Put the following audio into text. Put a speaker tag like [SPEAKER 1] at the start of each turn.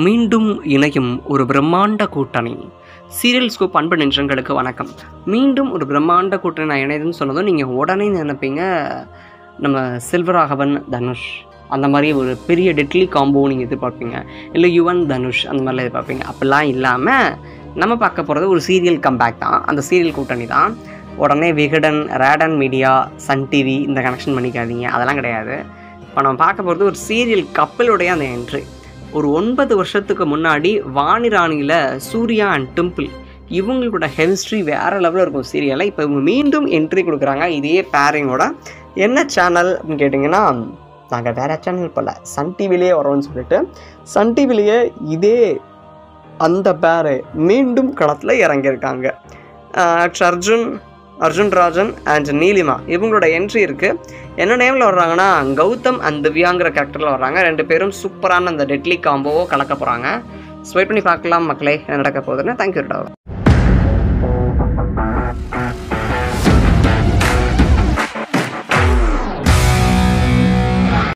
[SPEAKER 1] மீண்டும் இணையும் ஒரு பிரம்மாண்ட கூட்டணி. சீரியல் ஸ்கூப் அன்பு நின்றங்களுக்கு வணக்கம். மீண்டும் ஒரு பிரம்மாண்ட கூட்டணி நான் இணையதுன்னு சொன்னதும் நீங்கள் உடனே நினைப்பீங்க நம்ம செல்வராகவன் தனுஷ் அந்த மாதிரி ஒரு பெரிய டெட்லி காம்போ நீங்கள் எதிர்பார்ப்பீங்க. இல்லை யுவன் தனுஷ் அந்த மாதிரிலாம் எதிர்பார்ப்பீங்க. அப்படிலாம் இல்லாமல் நம்ம பார்க்க போகிறது ஒரு சீரியல் கம்பேக் தான். அந்த சீரியல் கூட்டணி தான். உடனே Vikatan Radaan media Sun TV இந்த கனெக்ஷன் பண்ணிக்காதீங்க. அதெல்லாம் கிடையாது. இப்போ நம்ம பார்க்க போகிறது ஒரு சீரியல் கப்பலுடைய அந்த என்ட்ரி ஒரு ஒன்பது வருஷத்துக்கு முன்னாடி வாணிராணியில் சூர்யா அண்ட் டிம்பிள் இவங்களோட ஹெமிஸ்ட்ரி வேறு லெவலில் இருக்கும் சீரியலில் இப்போ இவங்க மீண்டும் என்ட்ரி கொடுக்குறாங்க. இதே பேரிங்கோட என்ன சேனல் அப்படின்னு கேட்டிங்கன்னா நாங்கள் வேறு சேனல் போல். சன் டிவிலேயே வரோம்னு சொல்லிட்டு சன் டிவிலேயே இதே அந்த பேரு மீண்டும் களத்தில் இறங்கியிருக்காங்க. Actual Arjun Arjun Rajan and Neelima. இவங்களோட என்ட்ரி இருக்குது என்ன நேமில் வர்றாங்கன்னா கௌதம் அண்ட் திவ்யாங்கிற கேரக்டரில் வர்றாங்க. ரெண்டு பேரும் சூப்பரான அந்த டெட்லி காம்போவோ கலக்க போகிறாங்க ஸோ பண்ணி பார்க்கலாம் மக்களே நடக்க போகுதுன்னு. தேங்க்யூ